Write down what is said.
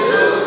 to.